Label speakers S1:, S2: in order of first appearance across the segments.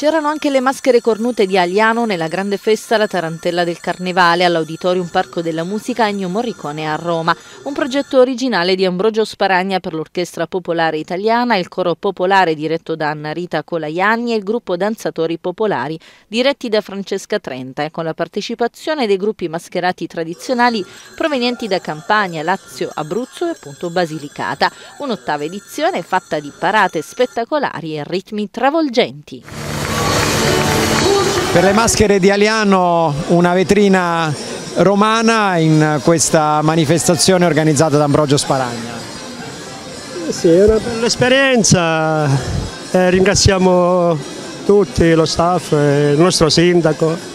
S1: C'erano anche le maschere cornute di Aliano nella grande festa La Tarantella del Carnevale all'Auditorium Parco della Musica Ennio Morricone a Roma, un progetto originale di Ambrogio Sparagna per l'Orchestra Popolare Italiana, il coro popolare diretto da Anna Rita Colaianni e il gruppo Danzatori Popolari diretti da Francesca Trenta e con la partecipazione dei gruppi mascherati tradizionali provenienti da Campania, Lazio, Abruzzo e appunto Basilicata. Un'ottava edizione fatta di parate spettacolari e ritmi travolgenti.
S2: Per le maschere di Aliano una vetrina romana in questa manifestazione organizzata da Ambrogio Sparagna.
S3: Eh sì, è una bella esperienza, eh, ringraziamo tutti, lo staff, il nostro sindaco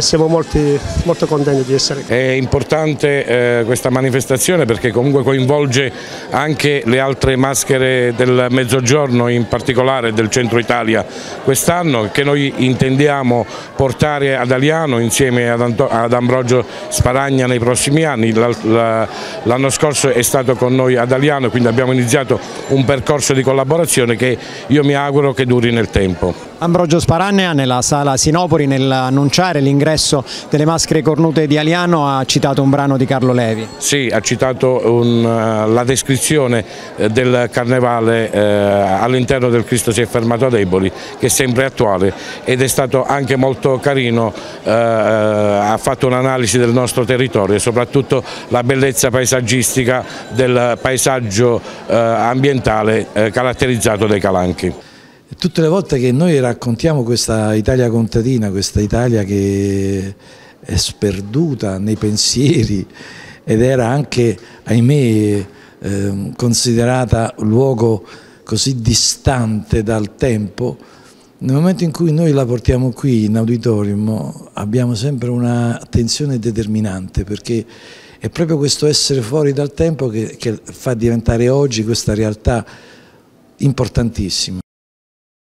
S3: e siamo molti, molto contenti di essere qui.
S4: È importante eh, questa manifestazione perché comunque coinvolge anche le altre maschere del mezzogiorno, in particolare del centro Italia quest'anno, che noi intendiamo portare ad Aliano insieme ad, Anto ad Ambrogio Sparagna nei prossimi anni. L'anno scorso è stato con noi ad Aliano, quindi abbiamo iniziato un percorso di collaborazione che io mi auguro che duri nel tempo.
S2: Ambrogio Sparagna nella sala Sinopoli nell'annunciare l'ingresso delle maschere cornute di Aliano ha citato un brano di Carlo Levi.
S4: Sì, ha citato un, uh, la descrizione uh, del carnevale uh, all'interno del Cristo si è fermato a deboli che è sempre attuale ed è stato anche molto carino, ha fatto un'analisi del nostro territorio e soprattutto la bellezza paesaggistica del paesaggio ambientale caratterizzato dai calanchi.
S5: Tutte le volte che noi raccontiamo questa Italia contadina, questa Italia che è sperduta nei pensieri ed era anche, ahimè, eh, considerata luogo così distante dal tempo, nel momento in cui noi la portiamo qui in auditorium abbiamo sempre un'attenzione determinante perché è proprio questo essere fuori dal tempo che, che fa diventare oggi questa realtà importantissima.